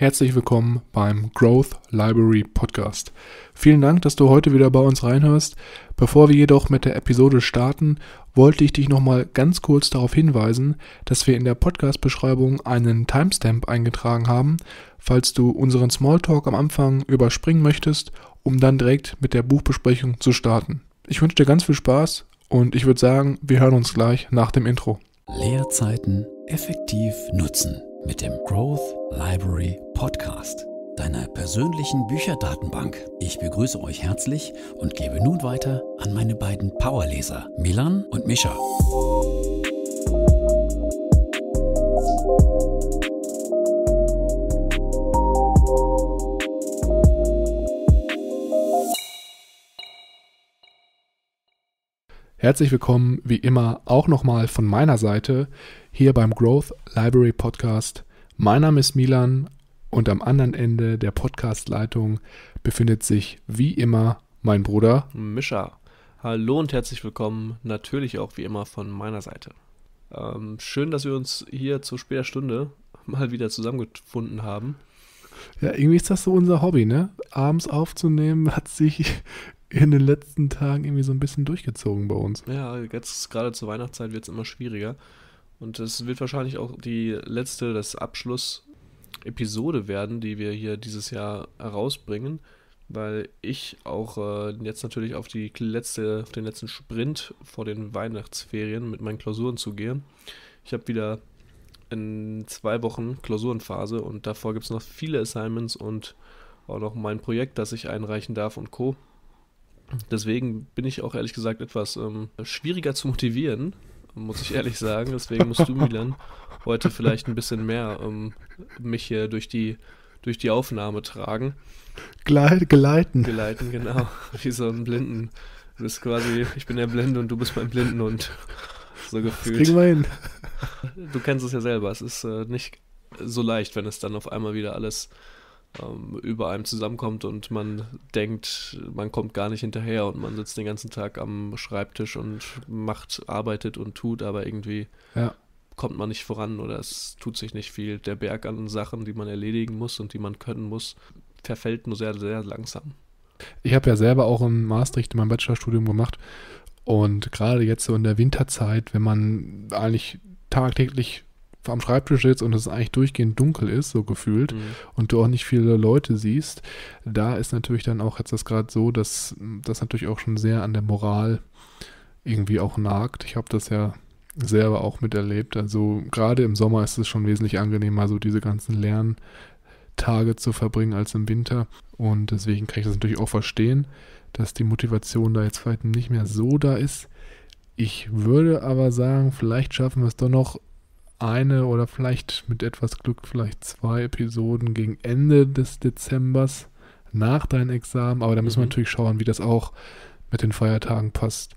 Herzlich willkommen beim Growth Library Podcast. Vielen Dank, dass du heute wieder bei uns reinhörst. Bevor wir jedoch mit der Episode starten, wollte ich dich nochmal ganz kurz darauf hinweisen, dass wir in der Podcast-Beschreibung einen Timestamp eingetragen haben, falls du unseren Smalltalk am Anfang überspringen möchtest, um dann direkt mit der Buchbesprechung zu starten. Ich wünsche dir ganz viel Spaß und ich würde sagen, wir hören uns gleich nach dem Intro. Leerzeiten effektiv nutzen mit dem Growth Library Podcast, deiner persönlichen Bücherdatenbank. Ich begrüße euch herzlich und gebe nun weiter an meine beiden Powerleser, Milan und Mischa. Herzlich willkommen, wie immer, auch nochmal von meiner Seite hier beim Growth Library Podcast. Mein Name ist Milan und am anderen Ende der Podcastleitung befindet sich wie immer mein Bruder Mischa. Hallo und herzlich willkommen, natürlich auch wie immer von meiner Seite. Ähm, schön, dass wir uns hier zu später Stunde mal wieder zusammengefunden haben. Ja, irgendwie ist das so unser Hobby, ne? Abends aufzunehmen hat sich in den letzten Tagen irgendwie so ein bisschen durchgezogen bei uns. Ja, jetzt gerade zur Weihnachtszeit wird es immer schwieriger. Und es wird wahrscheinlich auch die letzte, das Abschluss-Episode werden, die wir hier dieses Jahr herausbringen, weil ich auch äh, jetzt natürlich auf die letzte, auf den letzten Sprint vor den Weihnachtsferien mit meinen Klausuren zugehe. Ich habe wieder in zwei Wochen Klausurenphase und davor gibt es noch viele Assignments und auch noch mein Projekt, das ich einreichen darf und Co. Deswegen bin ich auch ehrlich gesagt etwas ähm, schwieriger zu motivieren, muss ich ehrlich sagen. Deswegen musst du, Milan, heute vielleicht ein bisschen mehr ähm, mich hier durch die, durch die Aufnahme tragen. Gleit, geleiten. Geleiten, genau. Wie so ein Blinden. Du bist quasi, ich bin der Blinde und du bist mein Blindenhund. So gefühlt. Das kriegen wir hin. Du kennst es ja selber. Es ist äh, nicht so leicht, wenn es dann auf einmal wieder alles über einem zusammenkommt und man denkt, man kommt gar nicht hinterher und man sitzt den ganzen Tag am Schreibtisch und macht, arbeitet und tut, aber irgendwie ja. kommt man nicht voran oder es tut sich nicht viel. Der Berg an Sachen, die man erledigen muss und die man können muss, verfällt nur sehr, sehr langsam. Ich habe ja selber auch in Maastricht in meinem Bachelorstudium gemacht und gerade jetzt so in der Winterzeit, wenn man eigentlich tagtäglich am Schreibtisch sitzt und es eigentlich durchgehend dunkel ist, so gefühlt, mhm. und du auch nicht viele Leute siehst, da ist natürlich dann auch jetzt das gerade so, dass das natürlich auch schon sehr an der Moral irgendwie auch nagt. Ich habe das ja selber auch miterlebt. Also gerade im Sommer ist es schon wesentlich angenehmer, so diese ganzen Lerntage zu verbringen als im Winter. Und deswegen kann ich das natürlich auch verstehen, dass die Motivation da jetzt vielleicht nicht mehr so da ist. Ich würde aber sagen, vielleicht schaffen wir es doch noch eine oder vielleicht mit etwas Glück vielleicht zwei Episoden gegen Ende des Dezembers nach deinem Examen. Aber da müssen mhm. wir natürlich schauen, wie das auch mit den Feiertagen passt.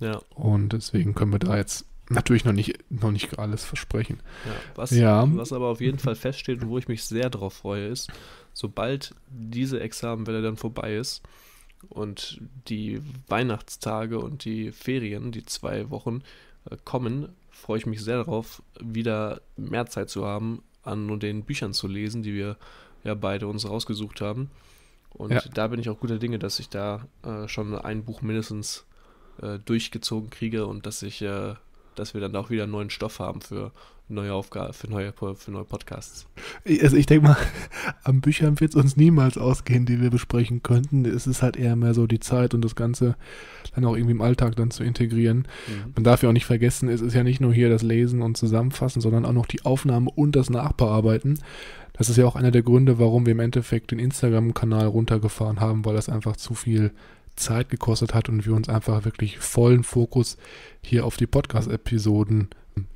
Ja. Und deswegen können wir da jetzt natürlich noch nicht, noch nicht alles versprechen. Ja, was, ja. was aber auf jeden Fall feststeht und wo ich mich sehr darauf freue, ist, sobald diese Examenwelle dann vorbei ist und die Weihnachtstage und die Ferien, die zwei Wochen, äh, kommen, freue ich mich sehr darauf, wieder mehr Zeit zu haben, an den Büchern zu lesen, die wir ja beide uns rausgesucht haben. Und ja. da bin ich auch guter Dinge, dass ich da äh, schon ein Buch mindestens äh, durchgezogen kriege und dass ich, äh, dass wir dann auch wieder neuen Stoff haben für neue Aufgaben, für neue, für neue Podcasts. Also ich denke mal, am Büchern wird es uns niemals ausgehen, die wir besprechen könnten. Es ist halt eher mehr so die Zeit und das Ganze dann auch irgendwie im Alltag dann zu integrieren. Mhm. Man darf ja auch nicht vergessen, es ist ja nicht nur hier das Lesen und Zusammenfassen, sondern auch noch die Aufnahme und das Nachbearbeiten. Das ist ja auch einer der Gründe, warum wir im Endeffekt den Instagram-Kanal runtergefahren haben, weil das einfach zu viel Zeit gekostet hat und wir uns einfach wirklich vollen Fokus hier auf die Podcast-Episoden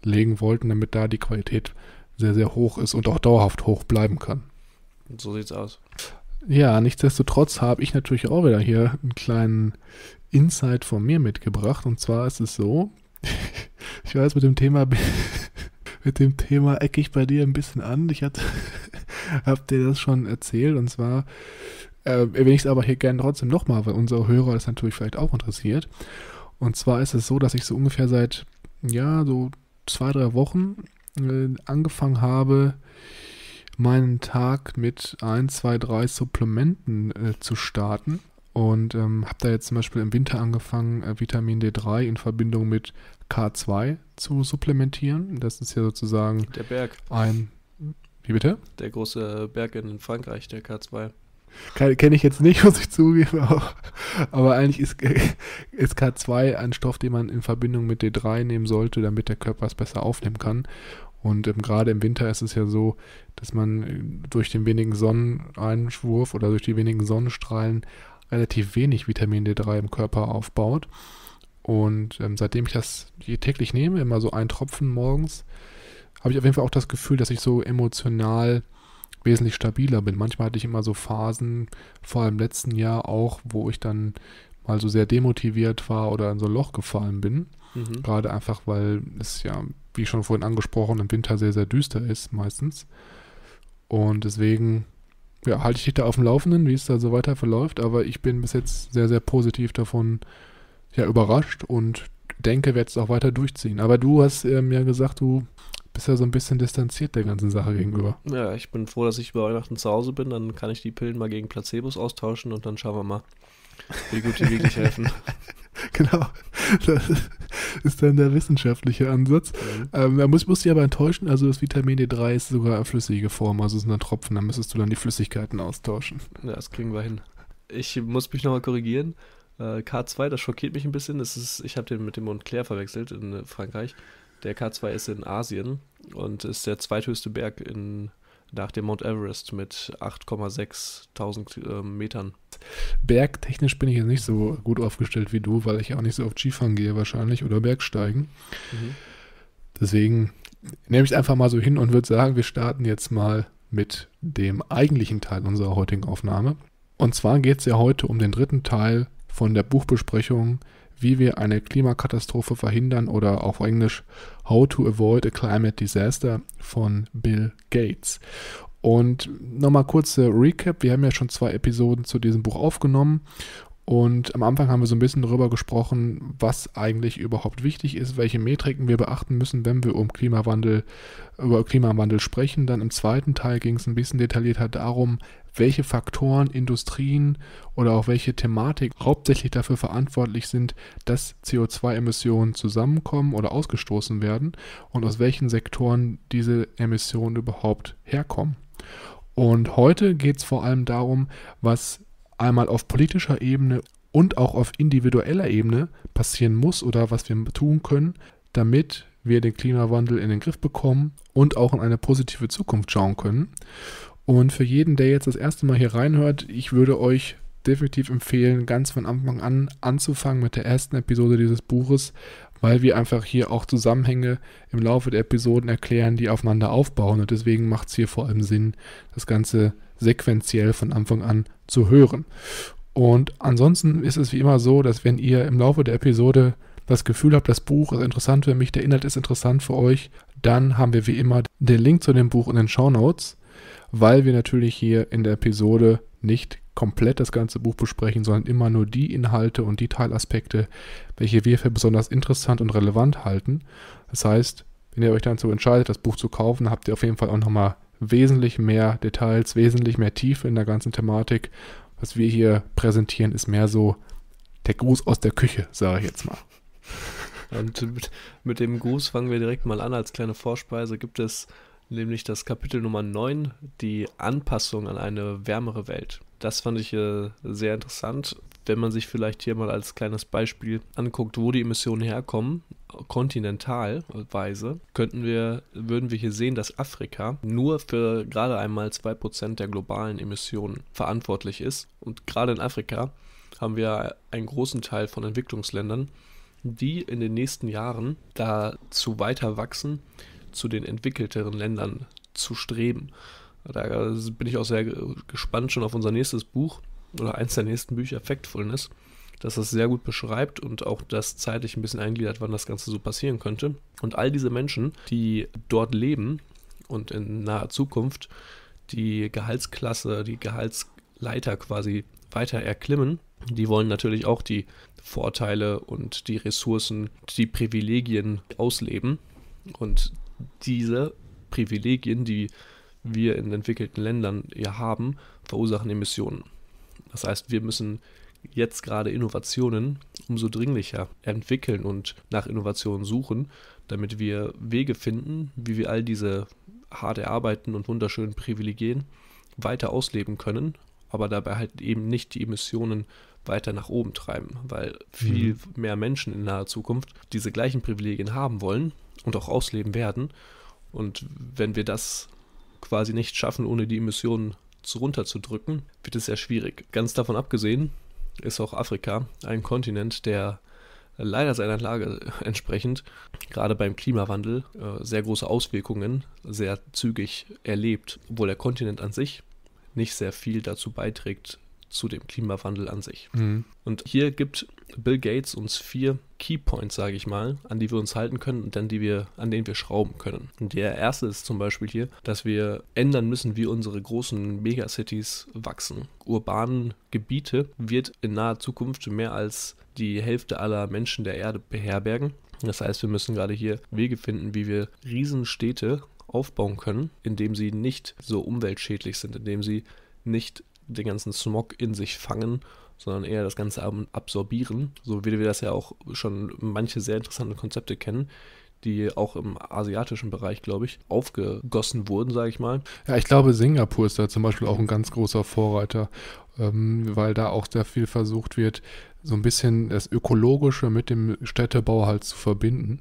legen wollten, damit da die Qualität sehr, sehr hoch ist und auch dauerhaft hoch bleiben kann. So sieht's aus. Ja, nichtsdestotrotz habe ich natürlich auch wieder hier einen kleinen Insight von mir mitgebracht. Und zwar ist es so, ich weiß, mit dem Thema, mit dem Thema ecke ich bei dir ein bisschen an. Ich hatte, hab dir das schon erzählt. Und zwar äh, erwähne ich es aber hier gerne trotzdem nochmal, weil unsere Hörer das natürlich vielleicht auch interessiert. Und zwar ist es so, dass ich so ungefähr seit, ja, so zwei, drei Wochen äh, angefangen habe, meinen Tag mit ein, zwei, drei Supplementen äh, zu starten. Und ähm, habe da jetzt zum Beispiel im Winter angefangen, äh, Vitamin D3 in Verbindung mit K2 zu supplementieren. Das ist ja sozusagen Der Berg, ein. Wie bitte? der große Berg in Frankreich, der K2. Kenne ich jetzt nicht, muss ich zugeben, aber, eigentlich ist, ist K2 ein Stoff, den man in Verbindung mit D3 nehmen sollte, damit der Körper es besser aufnehmen kann. Und ähm, gerade im Winter ist es ja so, dass man äh, durch den wenigen Sonneneinschwurf oder durch die wenigen Sonnenstrahlen relativ wenig Vitamin D3 im Körper aufbaut. Und ähm, seitdem ich das täglich nehme, immer so einen Tropfen morgens, habe ich auf jeden Fall auch das Gefühl, dass ich so emotional wesentlich stabiler bin. Manchmal hatte ich immer so Phasen, vor allem im letzten Jahr auch, wo ich dann mal so sehr demotiviert war oder in so ein Loch gefallen bin. Mhm. Gerade einfach, weil es ja, wie schon vorhin angesprochen, im Winter sehr, sehr düster ist meistens. Und deswegen ja, halte ich dich da auf dem Laufenden, wie es da so weiter verläuft. Aber ich bin bis jetzt sehr, sehr positiv davon ja, überrascht und denke, werde es auch weiter durchziehen. Aber du hast ähm, ja gesagt, du bist ja so ein bisschen distanziert der ganzen Sache gegenüber. Ja, ich bin froh, dass ich über Weihnachten zu Hause bin. Dann kann ich die Pillen mal gegen Placebos austauschen und dann schauen wir mal, wie gut die wirklich helfen. Genau. Das ist dann der wissenschaftliche Ansatz. Ähm, da muss, muss ich aber enttäuschen, also das Vitamin D3 ist sogar eine flüssige Form, also es sind dann Tropfen, da müsstest du dann die Flüssigkeiten austauschen. Ja, das kriegen wir hin. Ich muss mich nochmal korrigieren. Äh, K2, das schockiert mich ein bisschen. Das ist, ich habe den mit dem Montclair verwechselt in äh, Frankreich. Der K2 ist in Asien und ist der zweithöchste Berg in, nach dem Mount Everest mit 8,6 ähm, Metern. Bergtechnisch bin ich jetzt nicht so gut aufgestellt wie du, weil ich auch nicht so auf Skifahren gehe wahrscheinlich oder Bergsteigen. Mhm. Deswegen nehme ich es einfach mal so hin und würde sagen, wir starten jetzt mal mit dem eigentlichen Teil unserer heutigen Aufnahme. Und zwar geht es ja heute um den dritten Teil von der Buchbesprechung, wie wir eine Klimakatastrophe verhindern oder auf Englisch How to Avoid a Climate Disaster von Bill Gates. Und nochmal kurze Recap. Wir haben ja schon zwei Episoden zu diesem Buch aufgenommen. Und am Anfang haben wir so ein bisschen darüber gesprochen, was eigentlich überhaupt wichtig ist, welche Metriken wir beachten müssen, wenn wir um Klimawandel, über Klimawandel sprechen. Dann im zweiten Teil ging es ein bisschen detaillierter darum, welche Faktoren, Industrien oder auch welche Thematik hauptsächlich dafür verantwortlich sind, dass CO2-Emissionen zusammenkommen oder ausgestoßen werden und aus welchen Sektoren diese Emissionen überhaupt herkommen. Und heute geht es vor allem darum, was einmal auf politischer Ebene und auch auf individueller Ebene passieren muss oder was wir tun können, damit wir den Klimawandel in den Griff bekommen und auch in eine positive Zukunft schauen können. Und für jeden, der jetzt das erste Mal hier reinhört, ich würde euch definitiv empfehlen, ganz von Anfang an anzufangen mit der ersten Episode dieses Buches, weil wir einfach hier auch Zusammenhänge im Laufe der Episoden erklären, die aufeinander aufbauen. Und deswegen macht es hier vor allem Sinn, das Ganze sequenziell von Anfang an zu hören. Und ansonsten ist es wie immer so, dass wenn ihr im Laufe der Episode das Gefühl habt, das Buch ist interessant für mich, der Inhalt ist interessant für euch, dann haben wir wie immer den Link zu dem Buch in den Show Notes, weil wir natürlich hier in der Episode nicht komplett das ganze Buch besprechen, sondern immer nur die Inhalte und die Teilaspekte, welche wir für besonders interessant und relevant halten. Das heißt, wenn ihr euch dazu entscheidet, das Buch zu kaufen, habt ihr auf jeden Fall auch nochmal wesentlich mehr Details, wesentlich mehr Tiefe in der ganzen Thematik. Was wir hier präsentieren, ist mehr so der Gruß aus der Küche, sage ich jetzt mal. Und mit, dem Gruß fangen wir direkt mal an. Als kleine Vorspeise gibt es nämlich das Kapitel Nummer 9, die Anpassung an eine wärmere Welt. Das fand ich äh, sehr interessant. Wenn man sich vielleicht hier mal als kleines Beispiel anguckt, wo die Emissionen herkommen, kontinentalweise, könnten wir, würden wir hier sehen, dass Afrika nur für gerade einmal 2% der globalen Emissionen verantwortlich ist. Und gerade in Afrika haben wir einen großen Teil von Entwicklungsländern, die in den nächsten Jahren dazu weiter wachsen, zu den entwickelteren Ländern zu streben. Da bin ich auch sehr gespannt schon auf unser nächstes Buch oder eins der nächsten Bücher, Factfulness, dass das sehr gut beschreibt und auch das zeitlich ein bisschen eingliedert, wann das Ganze so passieren könnte. Und all diese Menschen, die dort leben und in naher Zukunft die Gehaltsklasse, die Gehaltsleiter quasi weiter erklimmen, die wollen natürlich auch die Vorteile und die Ressourcen, die Privilegien ausleben. Und diese Privilegien, die wir in entwickelten Ländern ja haben, verursachen Emissionen. Das heißt, wir müssen jetzt gerade Innovationen umso dringlicher entwickeln und nach Innovationen suchen, damit wir Wege finden, wie wir all diese hart erarbeiten und wunderschönen Privilegien weiter ausleben können, aber dabei halt eben nicht die Emissionen weiter nach oben treiben, weil viel mhm. mehr Menschen in naher Zukunft diese gleichen Privilegien haben wollen und auch ausleben werden. Und wenn wir das quasi nicht schaffen, ohne die Emissionen zu runterzudrücken, wird es sehr schwierig. Ganz davon abgesehen ist auch Afrika ein Kontinent, der leider seiner Lage entsprechend, gerade beim Klimawandel, äh, sehr große Auswirkungen sehr zügig erlebt, obwohl der Kontinent an sich nicht sehr viel dazu beiträgt, zu dem Klimawandel an sich. Mhm. Und hier gibt Bill Gates uns vier Keypoints, sage ich mal, an die wir uns halten können und an, die wir, an denen wir schrauben können. Und der erste ist zum Beispiel hier, dass wir ändern müssen, wie unsere großen Megacities wachsen. Urbanen Gebiete wird in naher Zukunft mehr als die Hälfte aller Menschen der Erde beherbergen. Das heißt, wir müssen gerade hier Wege finden, wie wir Riesenstädte aufbauen können, indem sie nicht so umweltschädlich sind, indem sie nicht den ganzen Smog in sich fangen, sondern eher das Ganze absorbieren, so wie wir das ja auch schon manche sehr interessante Konzepte kennen, die auch im asiatischen Bereich, glaube ich, aufgegossen wurden, sage ich mal. Ja, ich glaube, Singapur ist da zum Beispiel auch ein ganz großer Vorreiter, ähm, weil da auch sehr viel versucht wird, so ein bisschen das Ökologische mit dem Städtebau halt zu verbinden.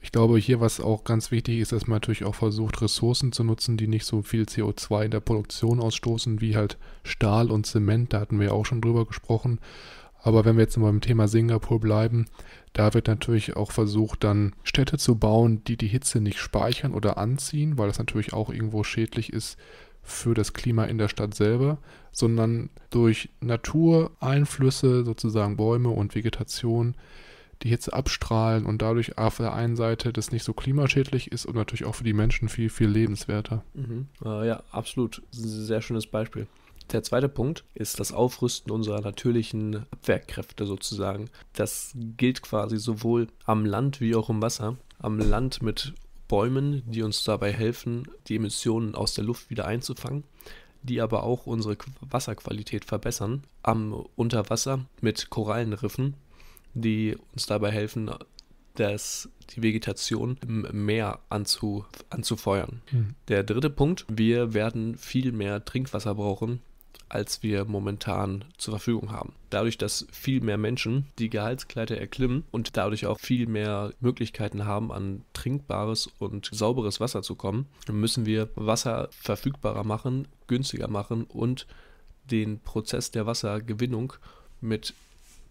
Ich glaube, hier, was auch ganz wichtig ist, dass man natürlich auch versucht, Ressourcen zu nutzen, die nicht so viel CO2 in der Produktion ausstoßen, wie halt Stahl und Zement. Da hatten wir ja auch schon drüber gesprochen. Aber wenn wir jetzt mal beim Thema Singapur bleiben, da wird natürlich auch versucht, dann Städte zu bauen, die die Hitze nicht speichern oder anziehen, weil das natürlich auch irgendwo schädlich ist für das Klima in der Stadt selber, sondern durch Natureinflüsse, sozusagen Bäume und Vegetation, die Hitze abstrahlen und dadurch auf der einen Seite das nicht so klimaschädlich ist und natürlich auch für die Menschen viel, viel lebenswerter. Mhm. Äh, ja, absolut. Sehr schönes Beispiel. Der zweite Punkt ist das Aufrüsten unserer natürlichen Abwehrkräfte sozusagen. Das gilt quasi sowohl am Land wie auch im Wasser. Am Land mit Bäumen, die uns dabei helfen, die Emissionen aus der Luft wieder einzufangen, die aber auch unsere Wasserqualität verbessern. Am Unterwasser mit Korallenriffen, die uns dabei helfen, das, die Vegetation im Meer anzu, anzufeuern. Mhm. Der dritte Punkt, wir werden viel mehr Trinkwasser brauchen, als wir momentan zur Verfügung haben. Dadurch, dass viel mehr Menschen die Gehaltskleider erklimmen und dadurch auch viel mehr Möglichkeiten haben, an trinkbares und sauberes Wasser zu kommen, müssen wir Wasser verfügbarer machen, günstiger machen und den Prozess der Wassergewinnung mit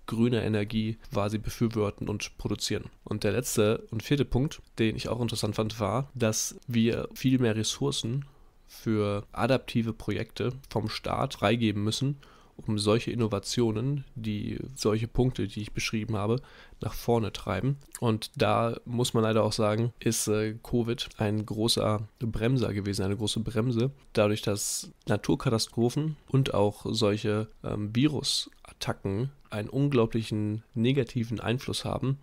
grüner Energie quasi befürworten und produzieren. Und der letzte und vierte Punkt, den ich auch interessant fand, war, dass wir viel mehr Ressourcen für adaptive Projekte vom Staat freigeben müssen, um solche Innovationen, die solche Punkte, die ich beschrieben habe, nach vorne treiben. Und da muss man leider auch sagen, ist äh, Covid ein großer Bremser gewesen, eine große Bremse, dadurch, dass Naturkatastrophen und auch solche ähm, Virusattacken einen unglaublichen negativen Einfluss haben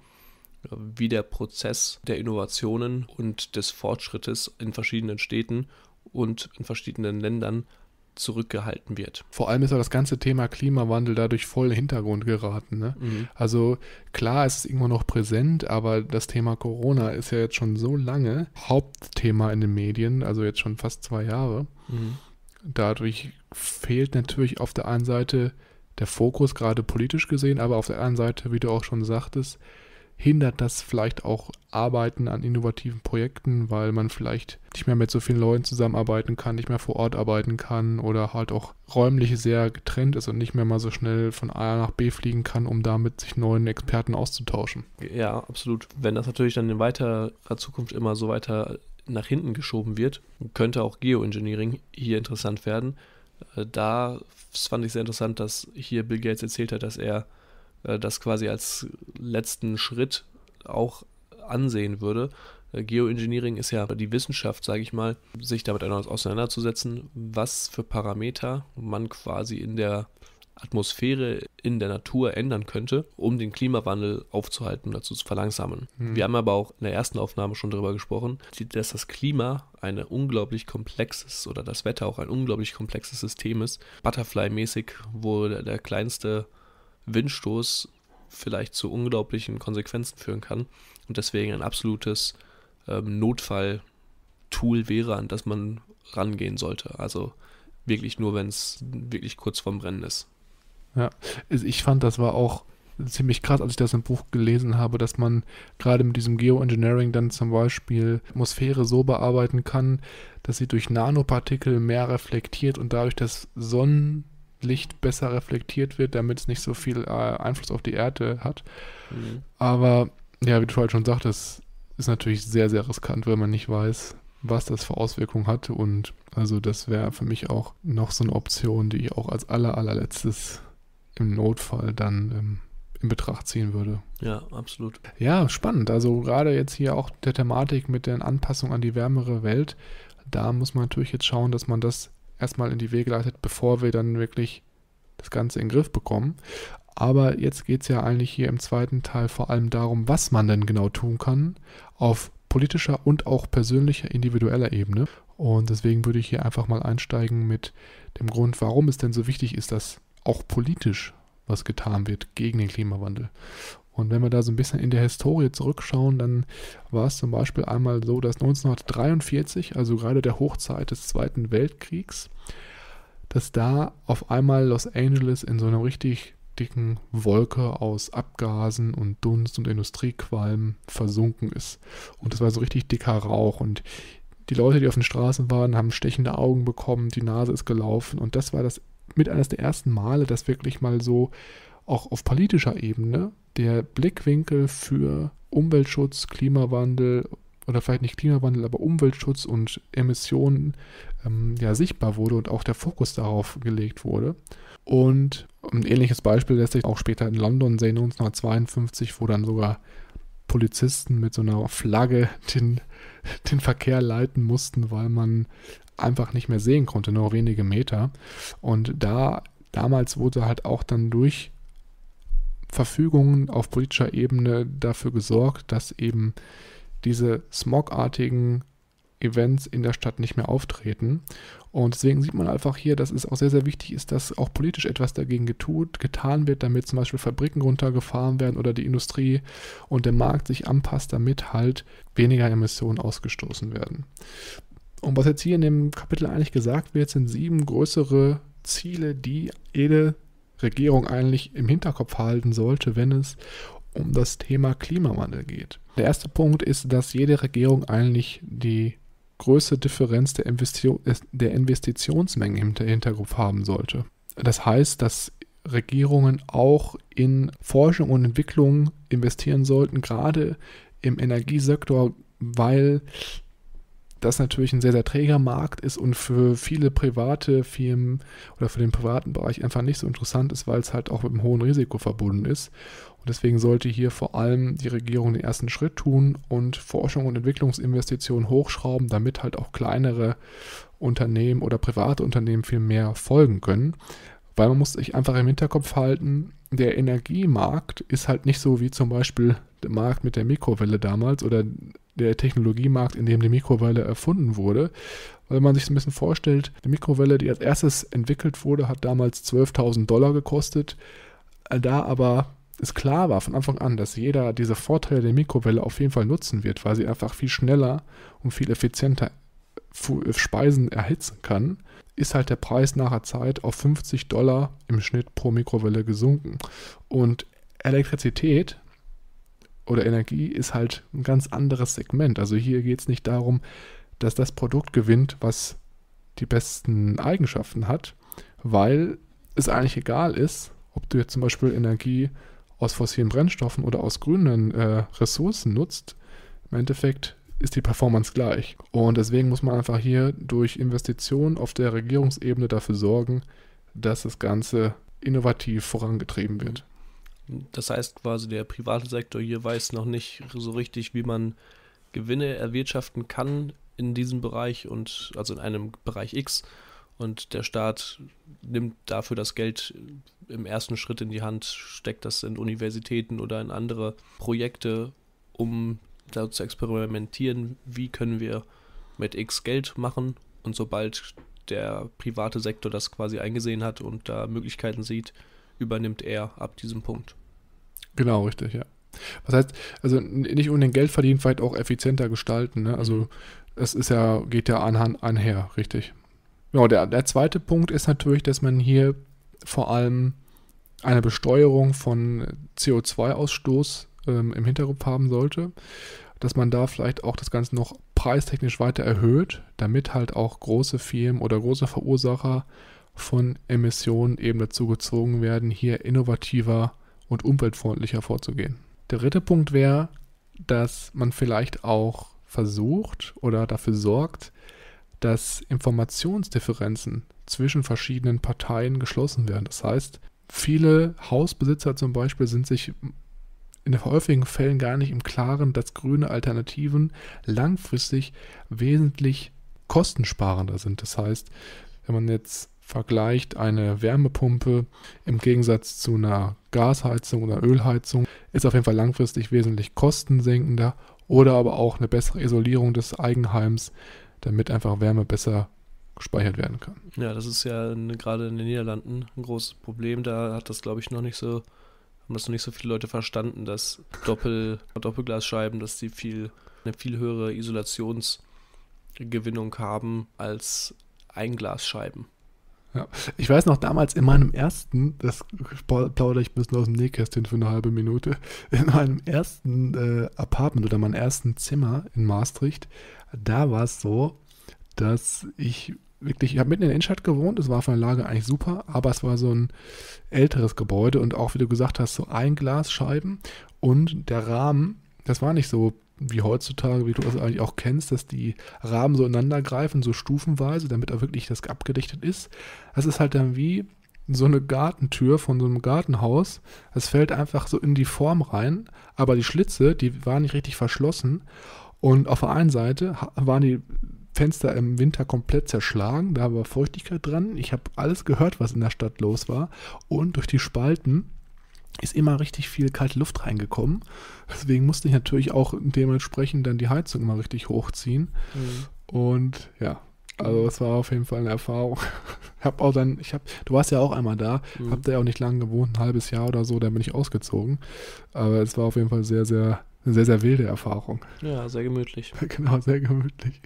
wie der Prozess der Innovationen und des Fortschrittes in verschiedenen Städten und in verschiedenen Ländern zurückgehalten wird. Vor allem ist auch das ganze Thema Klimawandel dadurch voll in den Hintergrund geraten. Ne? Mhm. Also klar ist es irgendwo noch präsent, aber das Thema Corona ist ja jetzt schon so lange Hauptthema in den Medien, also jetzt schon fast zwei Jahre. Mhm. Dadurch fehlt natürlich auf der einen Seite der Fokus, gerade politisch gesehen, aber auf der anderen Seite, wie du auch schon sagtest, hindert das vielleicht auch Arbeiten an innovativen Projekten, weil man vielleicht nicht mehr mit so vielen Leuten zusammenarbeiten kann, nicht mehr vor Ort arbeiten kann oder halt auch räumlich sehr getrennt ist und nicht mehr mal so schnell von A nach B fliegen kann, um damit sich neuen Experten auszutauschen. Ja, absolut. Wenn das natürlich dann in weiterer Zukunft immer so weiter nach hinten geschoben wird, könnte auch Geoengineering hier interessant werden. Äh, da fand ich sehr interessant, dass hier Bill Gates erzählt hat, dass er äh, das quasi als letzten Schritt auch ansehen würde. Äh, Geoengineering ist ja die Wissenschaft, sage ich mal, sich damit auseinanderzusetzen, was für Parameter man quasi in der Atmosphäre in der Natur ändern könnte, um den Klimawandel aufzuhalten, dazu zu verlangsamen. Mhm. Wir haben aber auch in der ersten Aufnahme schon darüber gesprochen, dass das Klima ein unglaublich komplexes oder das Wetter auch ein unglaublich komplexes System ist. Butterfly-mäßig, wo der, der kleinste Windstoß vielleicht zu unglaublichen Konsequenzen führen kann und deswegen ein absolutes ähm, Notfall-Tool wäre, an das man rangehen sollte. Also wirklich nur, wenn es wirklich kurz vorm Brennen ist. Ja, ich fand, das war auch ziemlich krass, als ich das im Buch gelesen habe, dass man gerade mit diesem Geoengineering dann zum Beispiel Atmosphäre so bearbeiten kann, dass sie durch Nanopartikel mehr reflektiert und dadurch das Sonnenlicht besser reflektiert wird, damit es nicht so viel äh, Einfluss auf die Erde hat. Mhm. Aber ja, wie du halt schon sagtest, ist natürlich sehr, sehr riskant, wenn man nicht weiß, was das für Auswirkungen hat. Und also das wäre für mich auch noch so eine Option, die ich auch als aller, allerletztes im Notfall dann ähm, in Betracht ziehen würde. Ja, absolut. Ja, spannend. Also gerade jetzt hier auch der Thematik mit der Anpassung an die wärmere Welt, da muss man natürlich jetzt schauen, dass man das erstmal in die Wege leitet, bevor wir dann wirklich das Ganze in den Griff bekommen. Aber jetzt geht es ja eigentlich hier im zweiten Teil vor allem darum, was man denn genau tun kann auf politischer und auch persönlicher, individueller Ebene. Und deswegen würde ich hier einfach mal einsteigen mit dem Grund, warum es denn so wichtig ist, dass auch politisch was getan wird gegen den Klimawandel. Und wenn wir da so ein bisschen in der Historie zurückschauen, dann war es zum Beispiel einmal so, dass 1943, also gerade der Hochzeit des Zweiten Weltkriegs, dass da auf einmal Los Angeles in so einer richtig dicken Wolke aus Abgasen und Dunst und Industriequalm versunken ist. Und das war so richtig dicker Rauch. Und die Leute, die auf den Straßen waren, haben stechende Augen bekommen, die Nase ist gelaufen. Und das war das mit eines der ersten Male, dass wirklich mal so auch auf politischer Ebene der Blickwinkel für Umweltschutz, Klimawandel oder vielleicht nicht Klimawandel, aber Umweltschutz und Emissionen ähm, ja sichtbar wurde und auch der Fokus darauf gelegt wurde. Und ein ähnliches Beispiel lässt sich auch später in London sehen, 1952, wo dann sogar Polizisten mit so einer Flagge den, den Verkehr leiten mussten, weil man einfach nicht mehr sehen konnte, nur wenige Meter. Und da damals wurde halt auch dann durch Verfügungen auf politischer Ebene dafür gesorgt, dass eben diese smogartigen Events in der Stadt nicht mehr auftreten. Und deswegen sieht man einfach hier, dass es auch sehr, sehr wichtig ist, dass auch politisch etwas dagegen getut, getan wird, damit zum Beispiel Fabriken runtergefahren werden oder die Industrie und der Markt sich anpasst, damit halt weniger Emissionen ausgestoßen werden. Und was jetzt hier in dem Kapitel eigentlich gesagt wird, sind sieben größere Ziele, die jede Regierung eigentlich im Hinterkopf halten sollte, wenn es um das Thema Klimawandel geht. Der erste Punkt ist, dass jede Regierung eigentlich die größte Differenz der, Investition, der Investitionsmengen im Hinterkopf haben sollte. Das heißt, dass Regierungen auch in Forschung und Entwicklung investieren sollten, gerade im Energiesektor, weil das natürlich ein sehr, sehr träger Markt ist und für viele private Firmen oder für den privaten Bereich einfach nicht so interessant ist, weil es halt auch mit einem hohen Risiko verbunden ist. Und deswegen sollte hier vor allem die Regierung den ersten Schritt tun und Forschung und Entwicklungsinvestitionen hochschrauben, damit halt auch kleinere Unternehmen oder private Unternehmen viel mehr folgen können. Weil man muss sich einfach im Hinterkopf halten, der Energiemarkt ist halt nicht so wie zum Beispiel der Markt mit der Mikrowelle damals oder der Technologiemarkt, in dem die Mikrowelle erfunden wurde. Weil man sich ein bisschen vorstellt, die Mikrowelle, die als erstes entwickelt wurde, hat damals 12.000 Dollar gekostet. Da aber es klar war von Anfang an, dass jeder diese Vorteile der Mikrowelle auf jeden Fall nutzen wird, weil sie einfach viel schneller und viel effizienter Speisen erhitzen kann, ist halt der Preis nachher Zeit auf 50 Dollar im Schnitt pro Mikrowelle gesunken. Und Elektrizität oder Energie ist halt ein ganz anderes Segment. Also hier geht es nicht darum, dass das Produkt gewinnt, was die besten Eigenschaften hat, weil es eigentlich egal ist, ob du jetzt zum Beispiel Energie aus fossilen Brennstoffen oder aus grünen äh, Ressourcen nutzt. Im Endeffekt ist die Performance gleich. Und deswegen muss man einfach hier durch Investitionen auf der Regierungsebene dafür sorgen, dass das Ganze innovativ vorangetrieben wird. Das heißt quasi, der private Sektor hier weiß noch nicht so richtig, wie man Gewinne erwirtschaften kann in diesem Bereich und also in einem Bereich X. Und der Staat nimmt dafür das Geld im ersten Schritt in die Hand, steckt das in Universitäten oder in andere Projekte, um da zu experimentieren, wie können wir mit X Geld machen. Und sobald der private Sektor das quasi eingesehen hat und da Möglichkeiten sieht, übernimmt er ab diesem Punkt. Genau, richtig, ja. Was heißt, also nicht unbedingt Geld verdienen, vielleicht auch effizienter gestalten. Ne? Also mhm. es ist ja, geht ja anhand einher, richtig. Genau, der, der zweite Punkt ist natürlich, dass man hier vor allem eine Besteuerung von CO2-Ausstoß ähm, im Hinterkopf haben sollte, dass man da vielleicht auch das Ganze noch preistechnisch weiter erhöht, damit halt auch große Firmen oder große Verursacher von Emissionen eben dazu gezwungen werden, hier innovativer und umweltfreundlicher vorzugehen. Der dritte Punkt wäre, dass man vielleicht auch versucht oder dafür sorgt, dass Informationsdifferenzen zwischen verschiedenen Parteien geschlossen werden. Das heißt, viele Hausbesitzer zum Beispiel sind sich in häufigen Fällen gar nicht im Klaren, dass grüne Alternativen langfristig wesentlich kostensparender sind. Das heißt, wenn man jetzt vergleicht eine Wärmepumpe im Gegensatz zu einer Gasheizung oder Ölheizung, ist auf jeden Fall langfristig wesentlich kostensenkender oder aber auch eine bessere Isolierung des Eigenheims, damit einfach Wärme besser gespeichert werden kann. Ja, das ist ja gerade in den Niederlanden ein großes Problem. Da hat das, glaube ich, noch nicht so, haben das noch nicht so viele Leute verstanden, dass Doppel, Doppelglasscheiben, dass die viel, eine viel höhere Isolationsgewinnung haben als Einglasscheiben. Ja. Ich weiß noch damals in meinem ersten, das plaudere ich ein bisschen aus dem Nähkästchen für eine halbe Minute, in meinem ersten äh, Apartment oder meinem ersten Zimmer in Maastricht, da war es so, dass ich wirklich, ich habe mitten in der Innenstadt gewohnt, es war von der Lage eigentlich super, aber es war so ein älteres Gebäude und auch, wie du gesagt hast, so Einglasscheiben und der Rahmen, das war nicht so wie heutzutage, wie du es eigentlich auch kennst, dass die Rahmen so ineinander greifen, so stufenweise, damit auch wirklich das abgedichtet ist. Das ist halt dann wie so eine Gartentür von so einem Gartenhaus. Es fällt einfach so in die Form rein, aber die Schlitze, die waren nicht richtig verschlossen. Und auf der einen Seite waren die Fenster im Winter komplett zerschlagen, da war Feuchtigkeit dran. Ich habe alles gehört, was in der Stadt los war. Und durch die Spalten ist immer richtig viel kalte Luft reingekommen. Deswegen musste ich natürlich auch dementsprechend dann die Heizung immer richtig hochziehen. Mhm. Und ja, also es war auf jeden Fall eine Erfahrung. Ich habe auch dann, ich habe, du warst ja auch einmal da, mhm. hab da ja auch nicht lange gewohnt, ein halbes Jahr oder so, dann bin ich ausgezogen. Aber es war auf jeden Fall sehr, sehr, eine sehr, sehr wilde Erfahrung. Ja, sehr gemütlich. genau, sehr gemütlich.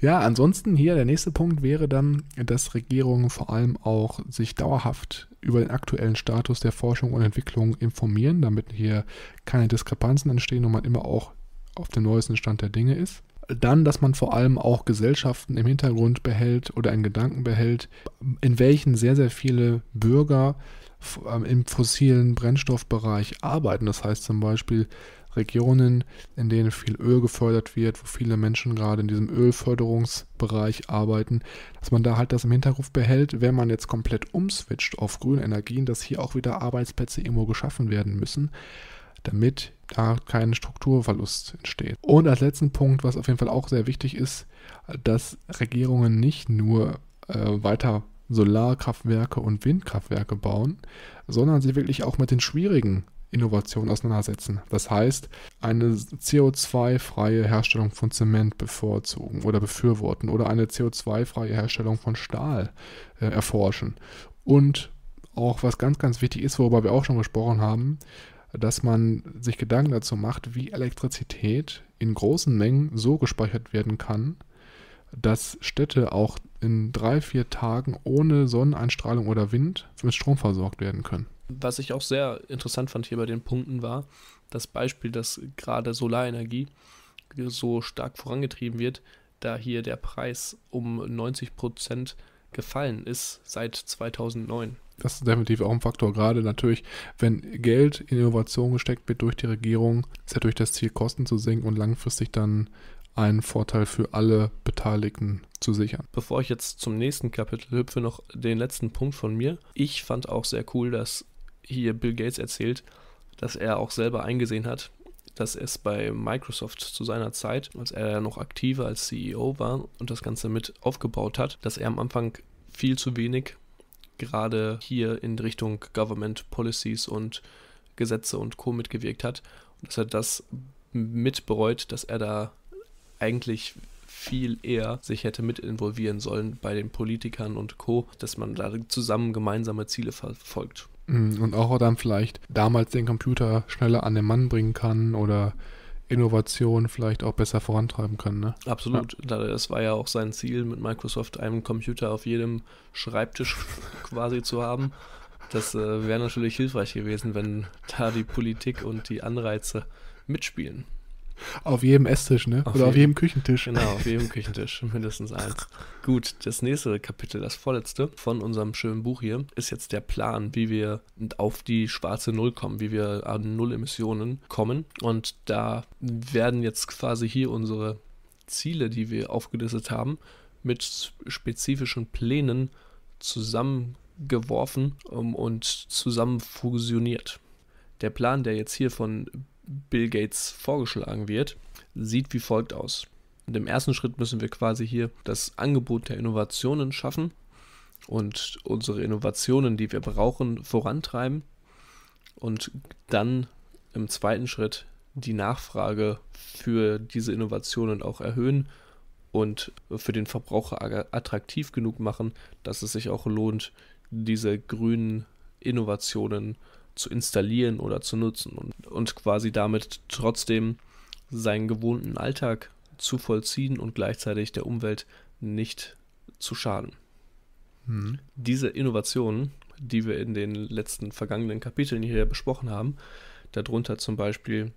Ja, ansonsten hier der nächste Punkt wäre dann, dass Regierungen vor allem auch sich dauerhaft über den aktuellen Status der Forschung und Entwicklung informieren, damit hier keine Diskrepanzen entstehen und man immer auch auf dem neuesten Stand der Dinge ist. Dann, dass man vor allem auch Gesellschaften im Hintergrund behält oder in Gedanken behält, in welchen sehr, sehr viele Bürger ähm, im fossilen Brennstoffbereich arbeiten. Das heißt zum Beispiel Regionen, in denen viel Öl gefördert wird, wo viele Menschen gerade in diesem Ölförderungsbereich arbeiten, dass man da halt das im Hinterkopf behält, wenn man jetzt komplett umswitcht auf grüne Energien, dass hier auch wieder Arbeitsplätze irgendwo geschaffen werden müssen, damit da kein Strukturverlust entsteht. Und als letzten Punkt, was auf jeden Fall auch sehr wichtig ist, dass Regierungen nicht nur äh, weiter Solarkraftwerke und Windkraftwerke bauen, sondern sie wirklich auch mit den schwierigen Innovation auseinandersetzen. Das heißt, eine CO2-freie Herstellung von Zement bevorzugen oder befürworten oder eine CO2-freie Herstellung von Stahl äh, erforschen. Und auch was ganz, ganz wichtig ist, worüber wir auch schon gesprochen haben, dass man sich Gedanken dazu macht, wie Elektrizität in großen Mengen so gespeichert werden kann, dass Städte auch in drei, vier Tagen ohne Sonneneinstrahlung oder Wind mit Strom versorgt werden können. Was ich auch sehr interessant fand hier bei den Punkten war, das Beispiel, dass gerade Solarenergie so stark vorangetrieben wird, da hier der Preis um 90 Prozent gefallen ist seit 2009. Das ist definitiv auch ein Faktor. Gerade natürlich, wenn Geld in Innovation gesteckt wird durch die Regierung, ist ja durch das Ziel, Kosten zu senken und langfristig dann einen Vorteil für alle Beteiligten zu sichern. Bevor ich jetzt zum nächsten Kapitel hüpfe, noch den letzten Punkt von mir. Ich fand auch sehr cool, dass hier Bill Gates erzählt, dass er auch selber eingesehen hat, dass es bei Microsoft zu seiner Zeit, als er noch aktiver als CEO war und das Ganze mit aufgebaut hat, dass er am Anfang viel zu wenig gerade hier in Richtung Government Policies und Gesetze und Co. mitgewirkt hat und dass er das mitbereut, dass er da eigentlich viel eher sich hätte mit involvieren sollen bei den Politikern und Co., dass man da zusammen gemeinsame Ziele verfolgt. Mm, und auch dann vielleicht damals den Computer schneller an den Mann bringen kann oder Innovation vielleicht auch besser vorantreiben kann. Ne? Absolut. Ja. Das war ja auch sein Ziel mit Microsoft, einen Computer auf jedem Schreibtisch quasi zu haben. Das äh, wäre natürlich hilfreich gewesen, wenn da die Politik und die Anreize mitspielen. Auf jedem Esstisch, ne? Auf Oder auf jedem- jedem Küchentisch. Genau, auf jedem Küchentisch, mindestens eins. Gut, das nächste Kapitel, das vorletzte von unserem schönen Buch hier, ist jetzt der Plan, wie wir auf die schwarze Null kommen, wie wir an Null Emissionen kommen. Und da werden jetzt quasi hier unsere Ziele, die wir aufgelistet haben, mit spezifischen Plänen zusammengeworfen um, und zusammen fusioniert. Der Plan, der jetzt hier von Bill Gates vorgeschlagen wird, sieht wie folgt aus. Und im ersten Schritt müssen wir quasi hier das Angebot der Innovationen schaffen und unsere Innovationen, die wir brauchen, vorantreiben. Und dann im zweiten Schritt die Nachfrage für diese Innovationen auch erhöhen und für den Verbraucher attraktiv genug machen, dass es sich auch lohnt, diese grünen Innovationen zu installieren oder zu nutzen und, und quasi damit trotzdem seinen gewohnten Alltag zu vollziehen und gleichzeitig der Umwelt nicht zu schaden. Mhm. Diese Innovationen, die wir in den letzten vergangenen Kapiteln hier besprochen haben, darunter zum Beispiel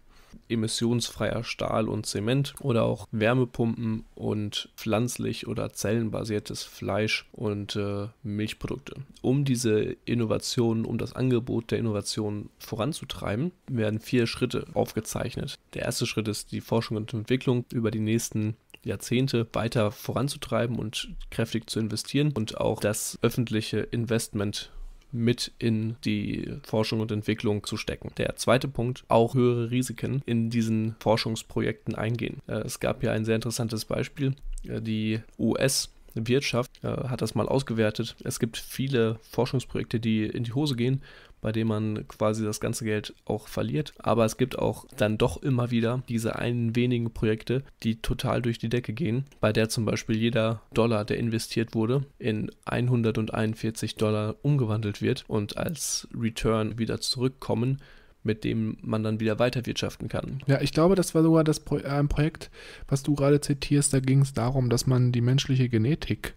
emissionsfreier Stahl und Zement oder auch Wärmepumpen und pflanzlich oder zellenbasiertes Fleisch und äh, Milchprodukte. Um diese Innovationen, um das Angebot der Innovation voranzutreiben, werden vier Schritte aufgezeichnet. Der erste Schritt ist die Forschung und Entwicklung über die nächsten Jahrzehnte weiter voranzutreiben und kräftig zu investieren und auch das öffentliche Investment mit in die Forschung und Entwicklung zu stecken. Der zweite Punkt, auch höhere Risiken in diesen Forschungsprojekten eingehen. Äh, Es gab hier ein sehr interessantes Beispiel. Äh, Die US Wirtschaft äh, hat das mal ausgewertet. Es gibt viele Forschungsprojekte, die in die Hose gehen, bei denen man quasi das ganze Geld auch verliert. Aber es gibt auch dann doch immer wieder diese einen wenigen Projekte, die total durch die Decke gehen, bei der zum Beispiel jeder Dollar, der investiert wurde, in 141 Dollar umgewandelt wird und als Return wieder zurückkommen, mit dem man dann wieder weiterwirtschaften kann. Ja, ich glaube, das war sogar das Pro ein Projekt, was du gerade zitierst. Da ging es darum, dass man die menschliche Genetik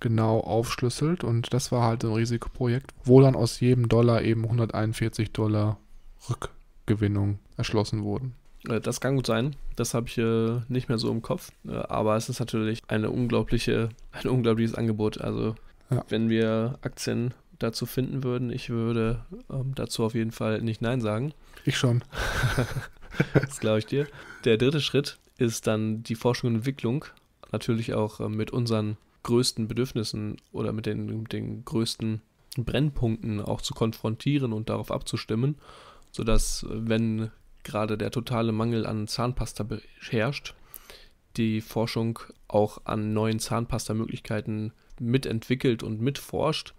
genau aufschlüsselt und das war halt ein Risikoprojekt, wo dann aus jedem Dollar eben 141 Dollar Rückgewinnung erschlossen wurden. Äh, Das kann gut sein. Das habe ich äh, nicht mehr so im Kopf. Äh, aber es ist natürlich eine unglaubliche, ein unglaubliches Angebot. Also Ja. wenn wir Aktien dazu finden würden, ich würde ähm, dazu auf jeden Fall nicht Nein sagen. Ich schon. Das glaube ich dir. Der dritte Schritt ist dann die Forschung und Entwicklung. Natürlich auch äh, mit unseren größten Bedürfnissen oder mit den, mit den größten Brennpunkten auch zu konfrontieren und darauf abzustimmen, sodass, wenn gerade der totale Mangel an Zahnpasta herrscht, die Forschung auch an neuen Zahnpasta-Möglichkeiten mitentwickelt und mitforscht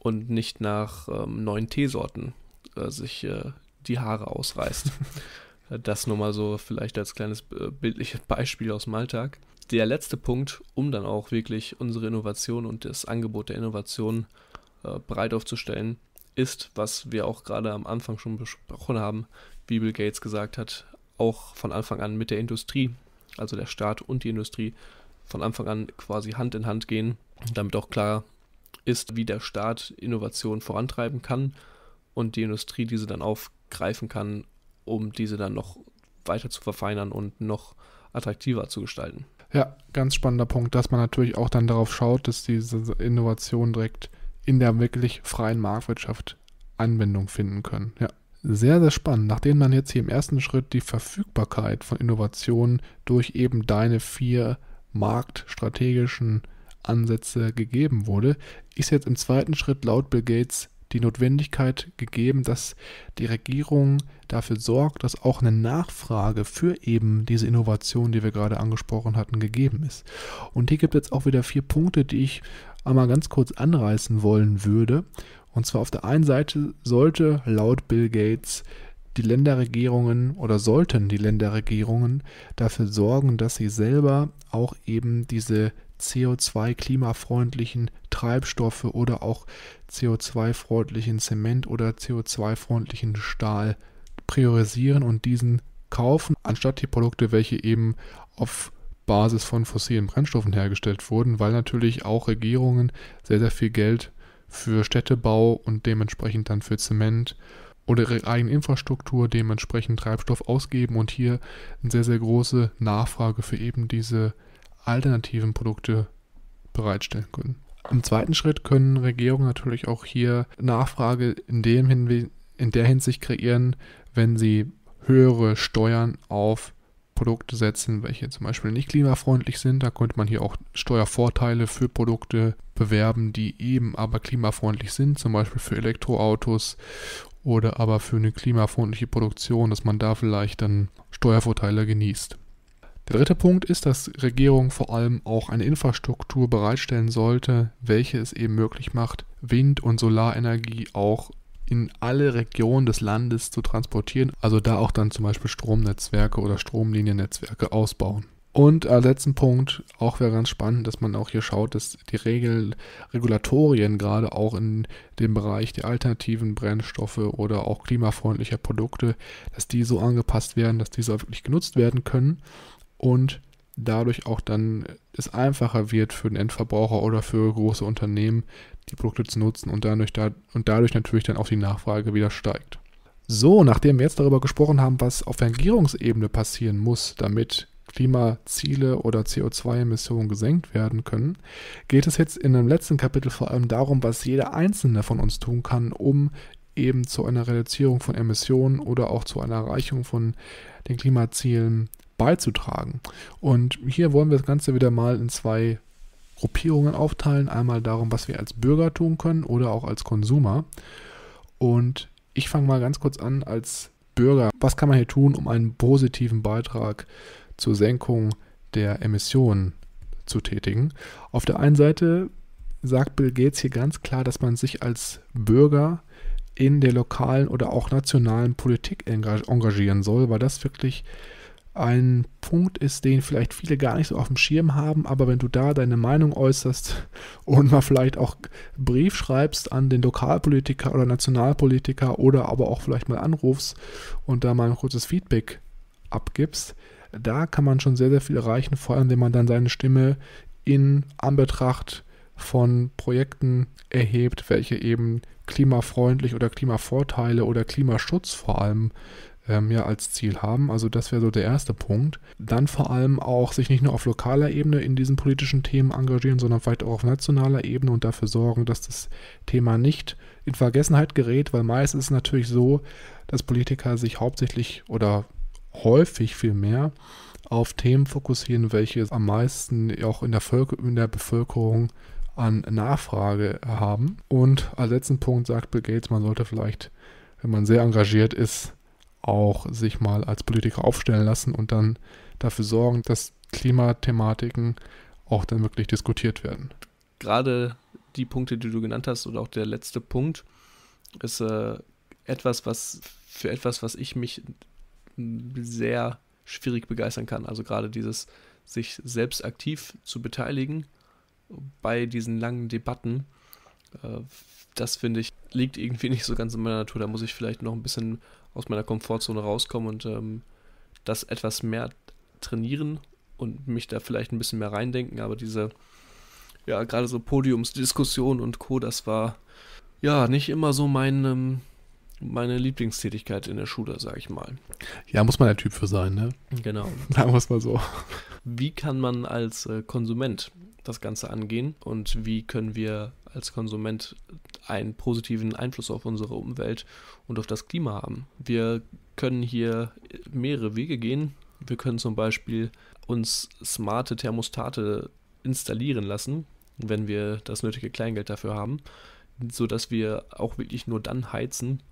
und nicht nach ähm, neuen Teesorten äh, sich äh, die Haare ausreißt. das nur mal so vielleicht als kleines äh, bildliches Beispiel aus dem Alltag. Der letzte Punkt, um dann auch wirklich unsere Innovation und das Angebot der Innovation äh, breit aufzustellen, ist, was wir auch gerade am Anfang schon besprochen haben, wie Bill Gates gesagt hat, auch von Anfang an mit der Industrie, also der Staat und die Industrie, von Anfang an quasi Hand in Hand gehen, damit auch klar ist, wie der Staat Innovation vorantreiben kann und die Industrie diese dann aufgreifen kann, um diese dann noch weiter zu verfeinern und noch attraktiver zu gestalten. Ja, ganz spannender Punkt, dass man natürlich auch dann darauf schaut, dass diese Innovationen direkt in der wirklich freien Marktwirtschaft Anwendung finden können. Ja. Sehr, sehr spannend. Nachdem man jetzt hier im ersten Schritt die Verfügbarkeit von Innovationen durch eben deine vier marktstrategischen Ansätze gegeben wurde, ist jetzt im zweiten Schritt laut Bill Gates die Notwendigkeit gegeben, dass die Regierung dafür sorgt, dass auch eine Nachfrage für eben diese Innovation, die wir gerade angesprochen hatten, gegeben ist. Und hier gibt es auch wieder vier Punkte, die ich einmal ganz kurz anreißen wollen würde. Und zwar auf der einen Seite sollte laut Bill Gates die Länderregierungen oder sollten die Länderregierungen dafür sorgen, dass sie selber auch eben diese CO2-klimafreundlichen Treibstoffe oder auch CO2-freundlichen Zement oder CO2-freundlichen Stahl priorisieren und diesen kaufen, anstatt die Produkte, welche eben auf Basis von fossilen Brennstoffen hergestellt wurden, weil natürlich auch Regierungen sehr, sehr viel Geld für Städtebau und dementsprechend dann für Zement oder ihre eigene Infrastruktur dementsprechend Treibstoff ausgeben und hier eine sehr, sehr große Nachfrage für eben diese alternativen Produkte bereitstellen können. Im zweiten Schritt können Regierungen natürlich auch hier Nachfrage in, dem Hinwe in der Hinsicht kreieren, wenn sie höhere Steuern auf Produkte setzen, welche zum Beispiel nicht klimafreundlich sind. Da könnte man hier auch Steuervorteile für Produkte bewerben, die eben aber klimafreundlich sind, zum Beispiel für Elektroautos oder aber für eine klimafreundliche Produktion, dass man da vielleicht dann Steuervorteile genießt. Der dritte Punkt ist, dass Regierung vor allem auch eine Infrastruktur bereitstellen sollte, welche es eben möglich macht, Wind- und Solarenergie auch in alle Regionen des Landes zu transportieren, also da auch dann zum Beispiel Stromnetzwerke oder Stromliniennetzwerke ausbauen. Und als letzten Punkt, auch wäre ganz spannend, dass man auch hier schaut, dass die Regel, Regulatorien gerade auch in dem Bereich der alternativen Brennstoffe oder auch klimafreundlicher Produkte, dass die so angepasst werden, dass diese auch wirklich genutzt werden können und dadurch auch dann es einfacher wird für den Endverbraucher oder für große Unternehmen, die Produkte zu nutzen und dadurch, da, und dadurch natürlich dann auch die Nachfrage wieder steigt. So, nachdem wir jetzt darüber gesprochen haben, was auf der Regierungsebene passieren muss, damit Klimaziele oder CO2-Emissionen gesenkt werden können, geht es jetzt in dem letzten Kapitel vor allem darum, was jeder Einzelne von uns tun kann, um eben zu einer Reduzierung von Emissionen oder auch zu einer Erreichung von den Klimazielen beizutragen. Und hier wollen wir das Ganze wieder mal in zwei Gruppierungen aufteilen. Einmal darum, was wir als Bürger tun können oder auch als Konsumer. Und ich fange mal ganz kurz an als Bürger. Was kann man hier tun, um einen positiven Beitrag zur Senkung der Emissionen zu tätigen? Auf der einen Seite sagt Bill Gates hier ganz klar, dass man sich als Bürger in der lokalen oder auch nationalen Politik engagieren soll, weil das wirklich ein Punkt ist, den vielleicht viele gar nicht so auf dem Schirm haben, aber wenn du da deine Meinung äußerst und mal vielleicht auch Brief schreibst an den Lokalpolitiker oder Nationalpolitiker oder aber auch vielleicht mal anrufst und da mal ein kurzes Feedback abgibst, da kann man schon sehr, sehr viel erreichen, vor allem wenn man dann seine Stimme in Anbetracht von Projekten erhebt, welche eben klimafreundlich oder Klimavorteile oder Klimaschutz vor allem ähm, ja als Ziel haben. Also das wäre so der erste Punkt. Dann vor allem auch sich nicht nur auf lokaler Ebene in diesen politischen Themen engagieren, sondern vielleicht auch auf nationaler Ebene und dafür sorgen, dass das Thema nicht in Vergessenheit gerät, weil meist ist es natürlich so, dass Politiker sich hauptsächlich oder häufig viel mehr auf Themen fokussieren, welche am meisten auch in der, Völker in der Bevölkerung an Nachfrage haben. Und als letzten Punkt sagt Bill Gates, man sollte vielleicht, wenn man sehr engagiert ist, auch sich mal als Politiker aufstellen lassen und dann dafür sorgen, dass Klimathematiken auch dann wirklich diskutiert werden. Gerade die Punkte, die du genannt hast und auch der letzte Punkt ist äh, etwas, was für etwas, was ich mich sehr schwierig begeistern kann. Also gerade dieses sich selbst aktiv zu beteiligen bei diesen langen Debatten, äh, das finde ich, liegt irgendwie nicht so ganz in meiner Natur. Da muss ich vielleicht noch ein bisschen aus meiner Komfortzone rauskommen und ähm, das etwas mehr trainieren und mich da vielleicht ein bisschen mehr reindenken. Aber diese, ja, gerade so Podiumsdiskussion und Co., das war ja nicht immer so mein, ähm, meine Lieblingstätigkeit in der Schule, sag ich mal. Ja, muss man der Typ für sein, ne? Genau. Sagen wir es mal so. Wie kann man als äh, Konsument das Ganze angehen und wie können wir als Konsument einen positiven Einfluss auf unsere Umwelt und auf das Klima haben. Wir können hier mehrere Wege gehen. Wir können zum Beispiel uns smarte Thermostate installieren lassen, wenn wir das nötige Kleingeld dafür haben. sodass wir auch wirklich nur dann heizen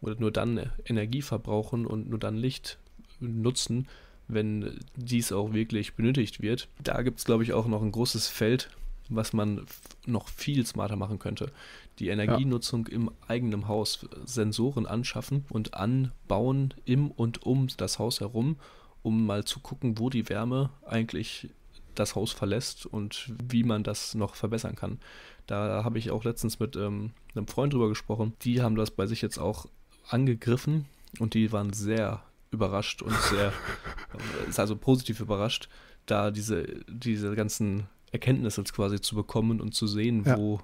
oder nur dann Energie verbrauchen und nur dann Licht nutzen, wenn dies auch wirklich benötigt wird. Da gibt es, glaube ich, auch noch ein großes Feld, was man noch viel smarter machen könnte. Die Energienutzung ja. im eigenen Haus, Sensoren anschaffen und anbauen im und um das Haus herum, um mal zu gucken, wo die Wärme eigentlich das Haus verlässt und wie man das noch verbessern kann. Da habe ich auch letztens mit ähm, einem Freund drüber gesprochen. Die haben das bei sich jetzt auch angegriffen und die waren sehr überrascht und sehr, ist also positiv überrascht, da diese, diese ganzen Erkenntnisse quasi zu bekommen und zu sehen, ja. wo,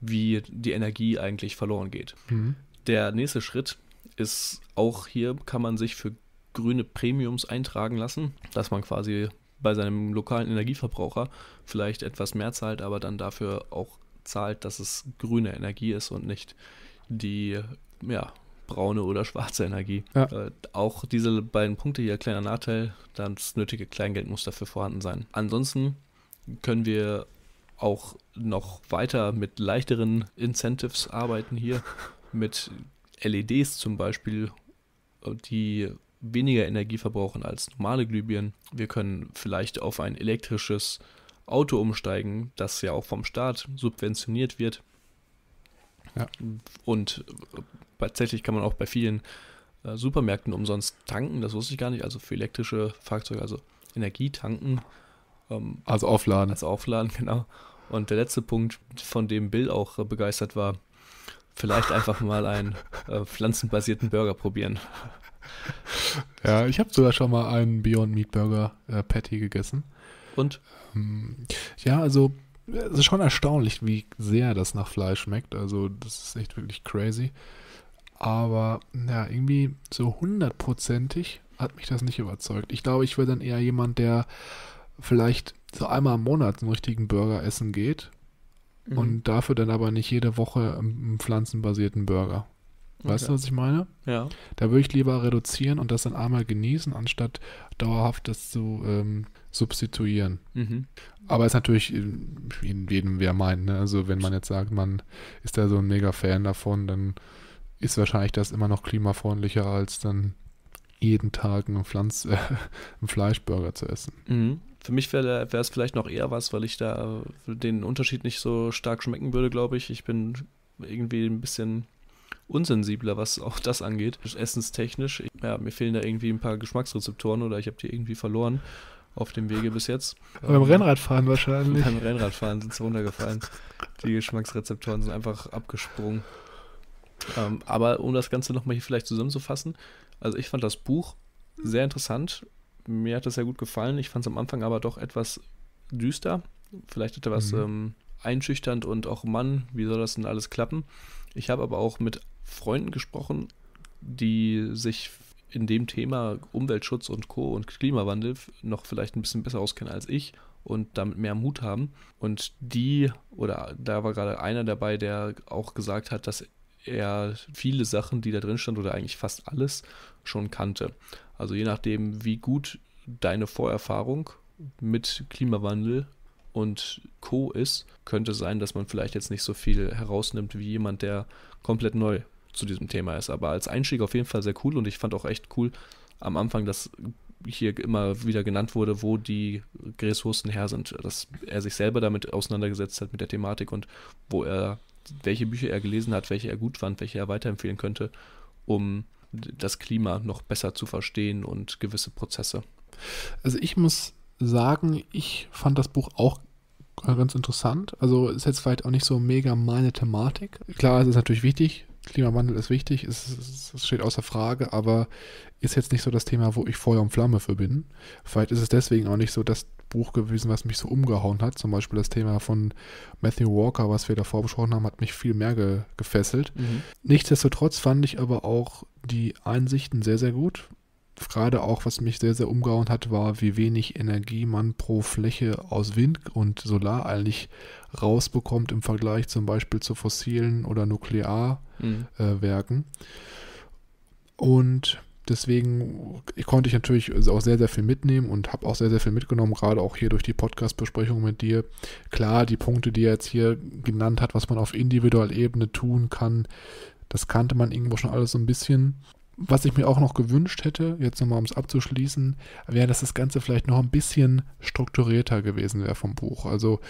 wie die Energie eigentlich verloren geht. Mhm. Der nächste Schritt ist auch hier kann man sich für grüne Premiums eintragen lassen, dass man quasi bei seinem lokalen Energieverbraucher vielleicht etwas mehr zahlt, aber dann dafür auch zahlt, dass es grüne Energie ist und nicht die ja, braune oder schwarze Energie. Ja. Äh, auch diese beiden Punkte hier, kleiner Nachteil, das nötige Kleingeld muss dafür vorhanden sein. Ansonsten können wir auch noch weiter mit leichteren Incentives arbeiten hier, mit LEDs zum Beispiel, die weniger Energie verbrauchen als normale Glühbirnen. Wir können vielleicht auf ein elektrisches Auto umsteigen, das ja auch vom Staat subventioniert wird. Ja. Und tatsächlich kann man auch bei vielen äh, Supermärkten umsonst tanken, das wusste ich gar nicht, also für elektrische Fahrzeuge, also Energie tanken. Ähm, also aufladen. Also aufladen, genau. Und der letzte Punkt, von dem Bill auch äh, begeistert war, vielleicht einfach mal einen äh, pflanzenbasierten Burger probieren. Ja, ich habe sogar schon mal einen Beyond Meat Burger äh, Patty gegessen. Und? Ähm, ja, also es ist schon erstaunlich, wie sehr das nach Fleisch schmeckt. Also das ist echt wirklich crazy. Aber ja, irgendwie so hundertprozentig hat mich das nicht überzeugt. Ich glaube, ich wäre dann eher jemand, der vielleicht so einmal im Monat einen richtigen Burger essen geht mhm. und dafür dann aber nicht jede Woche einen pflanzenbasierten Burger. Weißt okay. du, was ich meine? Ja. Da würde ich lieber reduzieren und das dann einmal genießen, anstatt dauerhaft das zu ähm, substituieren. Mhm. Aber ist natürlich in jedem, wer meint. Ne? Also wenn man jetzt sagt, man ist da so ein mega Fan davon, dann ist wahrscheinlich das immer noch klimafreundlicher, als dann jeden Tag einen, Pflanz, äh, einen Fleischburger zu essen. Mhm. Für mich wäre es vielleicht noch eher was, weil ich da den Unterschied nicht so stark schmecken würde, glaube ich. Ich bin irgendwie ein bisschen unsensibler, was auch das angeht. Essenstechnisch. Ja, mir fehlen da irgendwie ein paar Geschmacksrezeptoren oder ich habe die irgendwie verloren auf dem Wege bis jetzt. Beim ähm, Rennradfahren wahrscheinlich. Beim Rennradfahren sind sie runtergefallen. Die Geschmacksrezeptoren sind einfach abgesprungen. Ähm, aber um das Ganze nochmal hier vielleicht zusammenzufassen, also ich fand das Buch sehr interessant. Mir hat das sehr gut gefallen. Ich fand es am Anfang aber doch etwas düster. Vielleicht etwas mhm. ähm, einschüchternd und auch Mann, wie soll das denn alles klappen? Ich habe aber auch mit Freunden gesprochen, die sich in dem Thema Umweltschutz und Co. und Klimawandel noch vielleicht ein bisschen besser auskennen als ich und damit mehr Mut haben. Und die, oder da war gerade einer dabei, der auch gesagt hat, dass er viele Sachen, die da drin stand, oder eigentlich fast alles, schon kannte. Also je nachdem, wie gut deine Vorerfahrung mit Klimawandel und Co. ist, könnte sein, dass man vielleicht jetzt nicht so viel herausnimmt wie jemand, der komplett neu zu diesem Thema ist. Aber als Einstieg auf jeden Fall sehr cool und ich fand auch echt cool am Anfang, dass hier immer wieder genannt wurde, wo die Ressourcen her sind, dass er sich selber damit auseinandergesetzt hat mit der Thematik und wo er, welche Bücher er gelesen hat, welche er gut fand, welche er weiterempfehlen könnte, um das Klima noch besser zu verstehen und gewisse Prozesse. Also ich muss sagen, ich fand das Buch auch ganz interessant. Also ist jetzt vielleicht auch nicht so mega meine Thematik. Klar, es ist natürlich wichtig. Klimawandel ist wichtig, es, es steht außer Frage, aber ist jetzt nicht so das Thema, wo ich Feuer und Flamme für bin. Vielleicht ist es deswegen auch nicht so das Buch gewesen, was mich so umgehauen hat. Zum Beispiel das Thema von Matthew Walker, was wir davor besprochen haben, hat mich viel mehr ge gefesselt. Mhm. Nichtsdestotrotz fand ich aber auch die Einsichten sehr, sehr gut gerade auch, was mich sehr, sehr umgehauen hat, war, wie wenig Energie man pro Fläche aus Wind und Solar eigentlich rausbekommt im Vergleich zum Beispiel zu fossilen oder Nuklearwerken. Mhm. Äh, und deswegen konnte ich natürlich auch sehr, sehr viel mitnehmen und habe auch sehr, sehr viel mitgenommen, gerade auch hier durch die Podcast-Besprechung mit dir. Klar, die Punkte, die er jetzt hier genannt hat, was man auf individueller Ebene tun kann, das kannte man irgendwo schon alles so ein bisschen. Was ich mir auch noch gewünscht hätte, jetzt nochmal um es abzuschließen, wäre, dass das Ganze vielleicht noch ein bisschen strukturierter gewesen wäre vom Buch. Also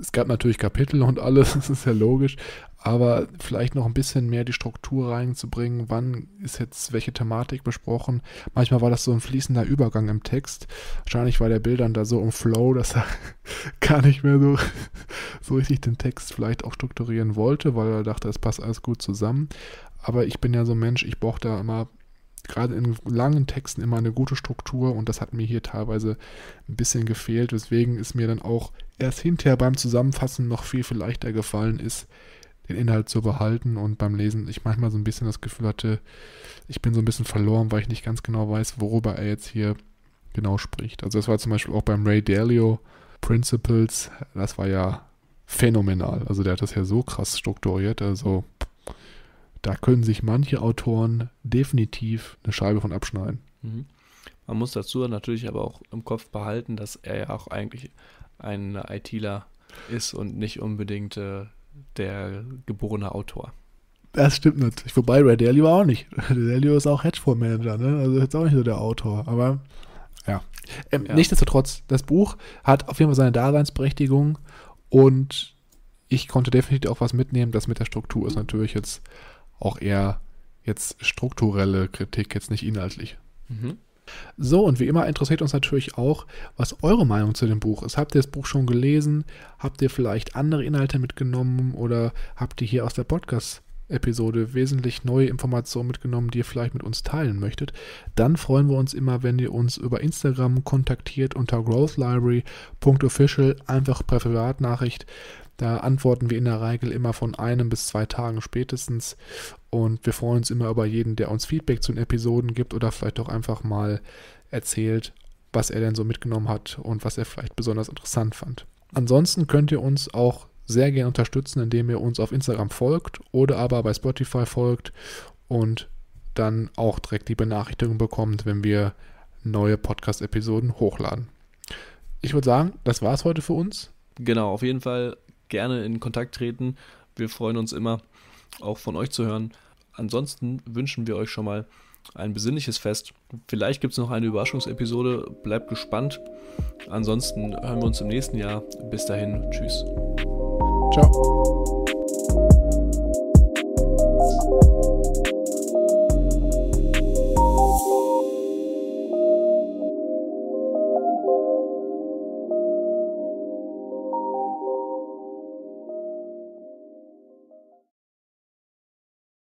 es gab natürlich Kapitel und alles, das ist ja logisch, aber vielleicht noch ein bisschen mehr die Struktur reinzubringen, wann ist jetzt welche Thematik besprochen. Manchmal war das so ein fließender Übergang im Text. Wahrscheinlich war der Bild dann da so im Flow, dass er gar nicht mehr so, so richtig den Text vielleicht auch strukturieren wollte, weil er dachte, es passt alles gut zusammen. Aber ich bin ja so ein Mensch, ich brauche da immer, gerade in langen Texten, immer eine gute Struktur und das hat mir hier teilweise ein bisschen gefehlt, weswegen es mir dann auch erst hinterher beim Zusammenfassen noch viel, viel leichter gefallen ist, den Inhalt zu behalten und beim Lesen ich manchmal so ein bisschen das Gefühl hatte, ich bin so ein bisschen verloren, weil ich nicht ganz genau weiß, worüber er jetzt hier genau spricht. Also das war zum Beispiel auch beim Ray Dalio Principles, das war ja phänomenal. Also der hat das ja so krass strukturiert, also da können sich manche Autoren definitiv eine Scheibe von abschneiden. Mhm. Man muss dazu natürlich aber auch im Kopf behalten, dass er ja auch eigentlich ein ITler ist und nicht unbedingt äh, der geborene Autor. Das stimmt natürlich. Wobei Ray Dalio auch nicht. Ray Dalio ist auch Hedgefondsmanager, ne? Also jetzt auch nicht so der Autor. Aber ja. Ähm, ja. Nichtsdestotrotz, das Buch hat auf jeden Fall seine Daseinsberechtigung und ich konnte definitiv auch was mitnehmen. Das mit der Struktur ist natürlich jetzt auch eher jetzt strukturelle Kritik, jetzt nicht inhaltlich. Mhm. So, und wie immer interessiert uns natürlich auch, was eure Meinung zu dem Buch ist. Habt ihr das Buch schon gelesen? Habt ihr vielleicht andere Inhalte mitgenommen oder habt ihr hier aus der Podcast-Episode wesentlich neue Informationen mitgenommen, die ihr vielleicht mit uns teilen möchtet? Dann freuen wir uns immer, wenn ihr uns über Instagram kontaktiert unter growthlibrary.official, einfach per Privatnachricht. Da antworten wir in der Regel immer von einem bis zwei Tagen spätestens. Und wir freuen uns immer über jeden, der uns Feedback zu den Episoden gibt oder vielleicht auch einfach mal erzählt, was er denn so mitgenommen hat und was er vielleicht besonders interessant fand. Ansonsten könnt ihr uns auch sehr gerne unterstützen, indem ihr uns auf Instagram folgt oder aber bei Spotify folgt und dann auch direkt die Benachrichtigung bekommt, wenn wir neue Podcast-Episoden hochladen. Ich würde sagen, das war es heute für uns. Genau, auf jeden Fall gerne in Kontakt treten. Wir freuen uns immer, auch von euch zu hören. Ansonsten wünschen wir euch schon mal ein besinnliches Fest. Vielleicht gibt es noch eine Überraschungsepisode. Bleibt gespannt. Ansonsten hören wir uns im nächsten Jahr. Bis dahin. Tschüss. Ciao.